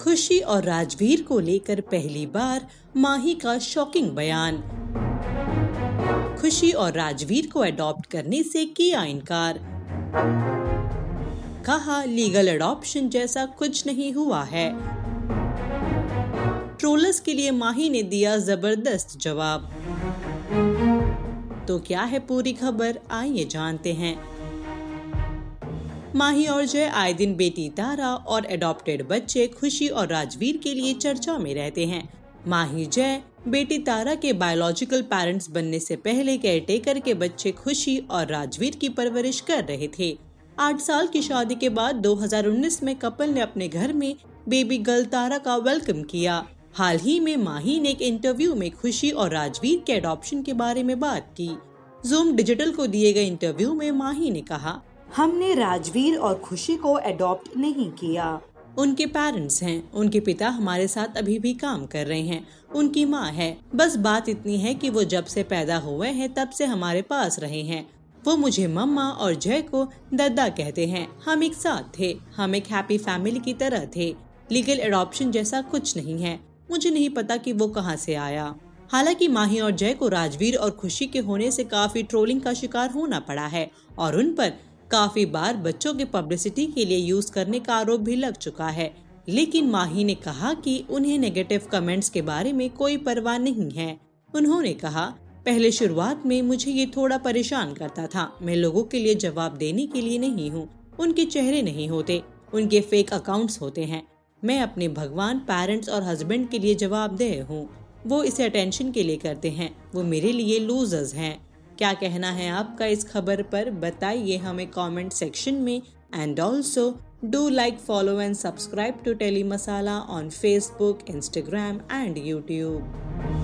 खुशी और राजवीर को लेकर पहली बार माही का शॉकिंग बयान। खुशी और राजवीर को अडॉप्ट करने से किया इनकार। कहा लीगल अडॉप्शन जैसा कुछ नहीं हुआ है। ट्रोलर्स के लिए माही ने दिया ज़बरदस्त जवाब। तो क्या है पूरी खबर? आइए जानते हैं। माही और जय आए दिन बेटी तारा और एडॉप्टेड बच्चे खुशी और राजवीर के लिए चर्चा में रहते हैं। माही जय बेटी तारा के बायोलॉजिकल पेरेंट्स बनने से पहले केयरटेकर के बच्चे खुशी और राजवीर की परवरिश कर रहे थे। आठ साल की शादी के बाद 2019 में कपल ने अपने घर में बेबी गर्ल तारा का वेलकम किया। हाल ही में माही ने एक इंटरव्यू में खुशी और राजवीर के अडॉप्शन के बारे में बात की। जूम डिजिटल को दिए गए इंटरव्यू में माही ने कहा हमने राजवीर और खुशी को अडॉप्ट नहीं किया। उनके पेरेंट्स हैं। उनके पिता हमारे साथ अभी भी काम कर रहे हैं। उनकी माँ है। बस बात इतनी है कि वो जब से पैदा हुए हैं, तब से हमारे पास रहे हैं। वो मुझे मम्मा और जय को दद्दा कहते हैं। हम एक साथ थे। हम एक हैप्पी फैमिली की तरह थे। लीगल एडॉप्शन जैसा कुछ नहीं है। मुझे नहीं पता कि वो कहाँ से आया। हालाँकि माही और जय को राजवीर और खुशी के होने से काफ़ी ट्रोलिंग का शिकार होना पड़ा है और उन पर काफ़ी बार बच्चों के पब्लिसिटी के लिए यूज़ करने का आरोप भी लग चुका है। लेकिन माही ने कहा कि उन्हें नेगेटिव कमेंट्स के बारे में कोई परवाह नहीं है। उन्होंने कहा, पहले शुरुआत में मुझे ये थोड़ा परेशान करता था। मैं लोगों के लिए जवाब देने के लिए नहीं हूँ। उनके चेहरे नहीं होते। उनके फेक अकाउंट्स होते हैं। मैं अपने भगवान पेरेंट्स और हस्बैंड के लिए जवाबदेह हूँ। वो इसे अटेंशन के लिए करते हैं। वो मेरे लिए लूजर्स हैं। क्या कहना है आपका इस खबर पर, बताइए हमें कमेंट सेक्शन में। And also do like follow and subscribe to Telly Masala on Facebook Instagram and YouTube